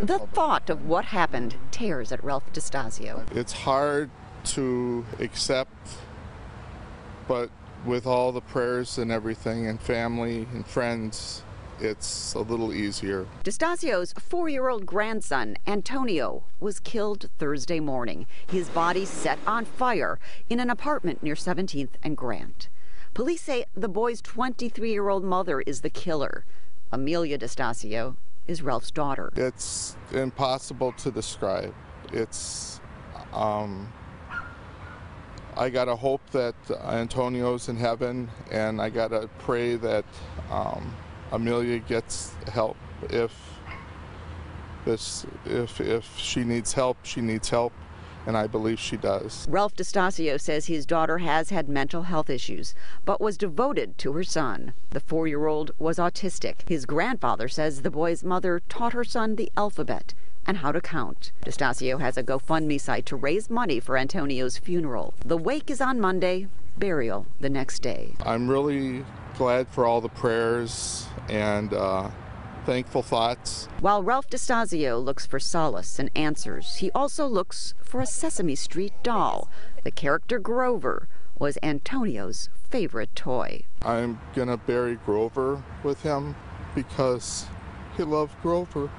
The thought of what happened tears at Ralph DeStasio. It's hard to accept, but with all the prayers and everything, and family and friends, it's a little easier. DeStasio's four year old grandson, Antonio, was killed Thursday morning. His body set on fire in an apartment near 17th and Grant. Police say the boy's 23 year old mother is the killer. Amelia DeStasio is Ralph's daughter. It's impossible to describe. It's, um, I gotta hope that Antonio's in heaven, and I gotta pray that um, Amelia gets help. If this, if if she needs help, she needs help, and I believe she does. Ralph DeStasio says his daughter has had mental health issues, but was devoted to her son. The four year old was autistic. His grandfather says the boy's mother taught her son the alphabet and how to count. DeStasio has a GoFundMe site to raise money for Antonio's funeral. The wake is on Monday, burial the next day. I'm really glad for all the prayers and uh, thankful thoughts. While Ralph DeStasio looks for solace and answers, he also looks for a Sesame Street doll. The character Grover was Antonio's favorite toy. I'm gonna bury Grover with him because he loved Grover.